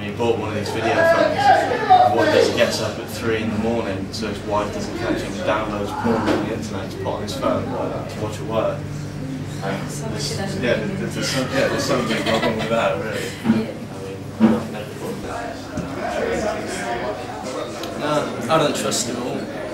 He bought one of these video phones. What does he gets up at three in the morning so his wife doesn't catch him. Downloads porn on the internet to put on his phone to watch it work. There's, yeah, there's, there's, some, yeah, there's something wrong with that, really. I mean, I've never thought No, I don't trust him at all.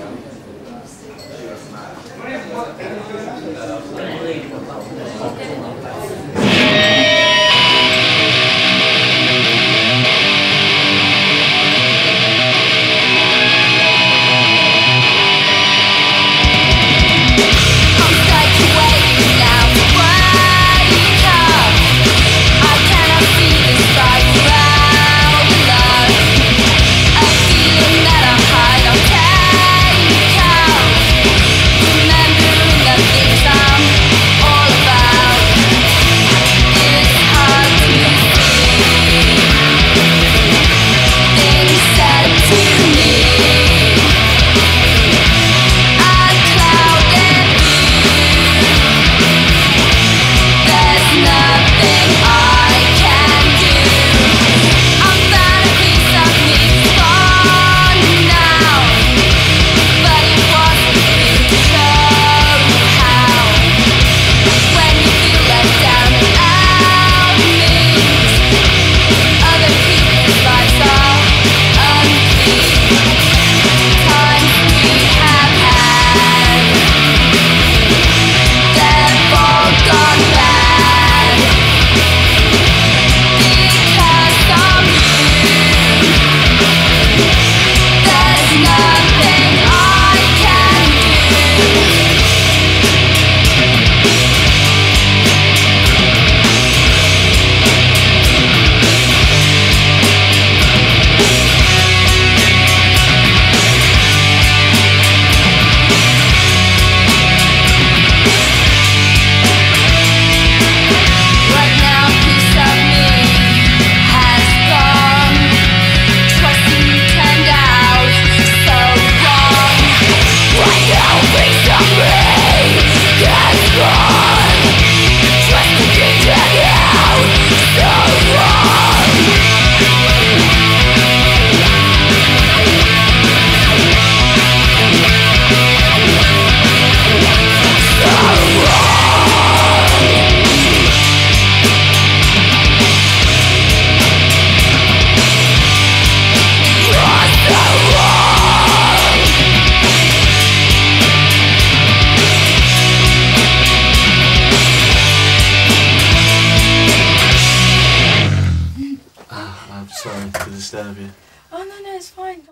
Sorry to disturb you. Oh no, no, it's fine.